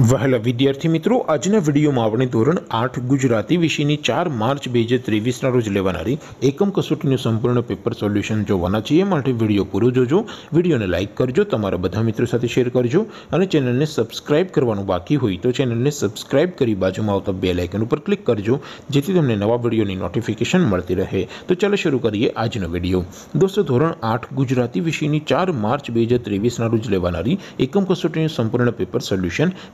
વહેલા વિદ્યાર્થી મિત્રો આજના વિડીયોમાં આપણે ધોરણ આઠ ગુજરાતી વિષયની ચાર માર્ચ બે હજાર ત્રેવીસના રોજ લેવાનારી એકમ કસોટીનું સંપૂર્ણ પેપર સોલ્યુશન જોવાના છીએ માટે વિડીયો પૂરો જોજો વિડીયોને લાઇક કરજો તમારા બધા મિત્રો સાથે શેર કરજો અને ચેનલને સબસ્ક્રાઇબ કરવાનું બાકી હોય તો ચેનલને સબસ્ક્રાઇબ કરી બાજુમાં આવતા બે લાઇકન ઉપર ક્લિક કરજો જેથી તમને નવા વિડીયોની નોટિફિકેશન મળતી રહે તો ચાલો શરૂ કરીએ આજનો વિડીયો દોસ્તો ધોરણ આઠ ગુજરાતી વિષયની ચાર માર્ચ બે હજાર ત્રેવીસના રોજ લેવાનારી એકમ કસોટીનું સંપૂર્ણ પેપર સોલ્યુશન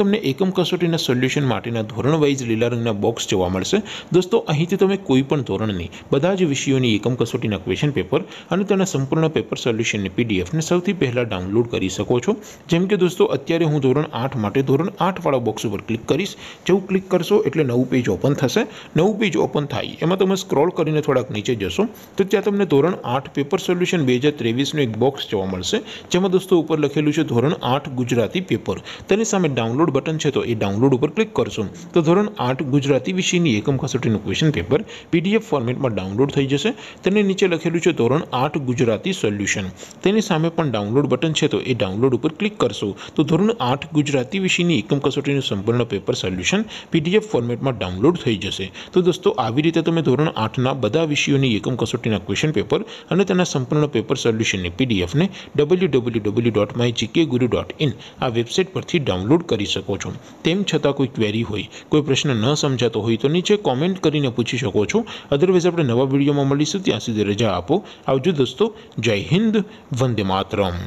તમને એકમ કસોટીના સોલ્યુશન માટેના ધોરણ વાઇઝ લીલા રંગના બોક્સ જોવા મળશે. દોસ્તો, અહીંથી તમે કોઈ પણ ધોરણની બધા જ વિષયોની એકમ કસોટીના ક્વેશ્ચન પેપર અને તેના સંપૂર્ણ પેપર સોલ્યુશનની પીડીએફને સૌથી પહેલાં ડાઉનલોડ કરી શકો છો. જેમ કે દોસ્તો, અત્યારે હું ધોરણ આઠ માટે ધોરણ આઠવાળા બોક્સ ઉપર ક્લિક કરીશ. જેવું ક્લિક કરશો એટલે નવું પેજ ઓપન થશે. નવું પેજ ઓપન થાય, એમાં તમે સ્ક્રોલ કરીને થોડાક નીચે જશો, તો ત્યાં તમને ધોરણ આઠ પેપર સોલ્યુશન બે હજાર ત્રેવીસનું એક બોક્સ જોવા મળશે. જેમાં દોસ્તો ઉપર લખેલું છે ધોરણ આઠ ગુજરાતી પેપર તેની સામે ડાઉનલોડ બટન છે તો એ ડાઉનલોડ ઉપર ક્લિક કરશો તો ધોરણ આઠ ગુજરાતી વિષયની એકમ કસોટીનું ક્વેશ્ચન પેપર પીડીએફ ફોર્મેટમાં ડાઉનલોડ થઈ જશે તેની નીચે લખેલું છે ધોરણ આઠ ગુજરાતી સોલ્યુશન તેની સામે પણ ડાઉનલોડ બટન છે તો એ ડાઉનલોડ ઉપર ક્લિક કરશો તો ધોરણ આઠ ગુજરાતી વિષયની એકમ કસોટીનું સંપૂર્ણ પેપર સોલ્યુશન પીડીએફ ફોર્મેટમાં ડાઉનલોડ થઈ જશે તો દોસ્તો આવી રીતે તમે ધોરણ આઠના બધા વિષયોની એકમ કસોટીના ક્વેશ્ચન પેપર અને તેના સંપૂર્ણ પેપર સોલ્યુશનની પીડીએફને W W W dot my GK guru dot in આ વેબસાઇટ પરથી ડાઉનલોડ કરી શકો છો તેમ છતાં કોઈ ક્વેરી હોય કોઈ પ્રશ્ન ન સમજાતો હોય તો નીચે કોમેન્ટ કરીને પૂછી શકો છો અદરવાઇઝ આપણે નવા વિડીયોમાં મળીશું ત્યાં સુધી રજા આપો આવજો દોસ્તો જય હિન્દ વંદે માતરમ